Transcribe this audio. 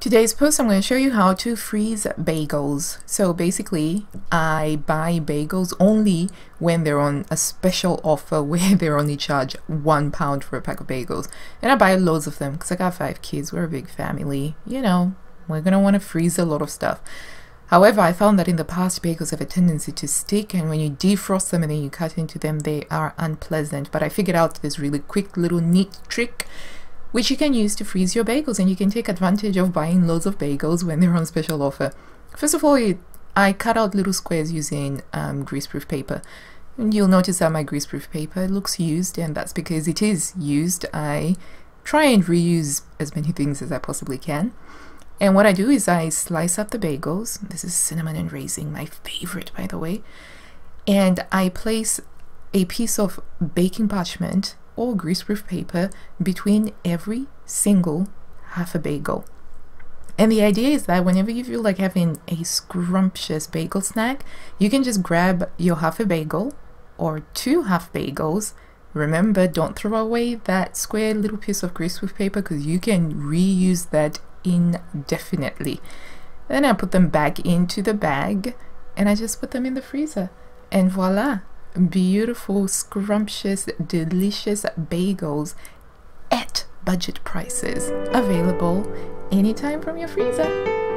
Today's post, I'm going to show you how to freeze bagels. So basically, I buy bagels only when they're on a special offer where they're only charge one pound for a pack of bagels. And I buy loads of them because I got five kids. We're a big family. You know, we're going to want to freeze a lot of stuff. However, I found that in the past, bagels have a tendency to stick, and when you defrost them and then you cut into them, they are unpleasant. But I figured out this really quick little neat trick which you can use to freeze your bagels and you can take advantage of buying loads of bagels when they're on special offer. First of all, I cut out little squares using um, greaseproof paper. And you'll notice that my greaseproof paper looks used and that's because it is used. I try and reuse as many things as I possibly can. And what I do is I slice up the bagels. This is cinnamon and raisin, my favorite by the way. And I place a piece of baking parchment or greaseproof paper between every single half a bagel. And the idea is that whenever you feel like having a scrumptious bagel snack, you can just grab your half a bagel or two half bagels. Remember, don't throw away that square little piece of greaseproof paper because you can reuse that indefinitely. Then I put them back into the bag and I just put them in the freezer. And voila, beautiful, scrumptious, delicious bagels at budget prices available anytime from your freezer.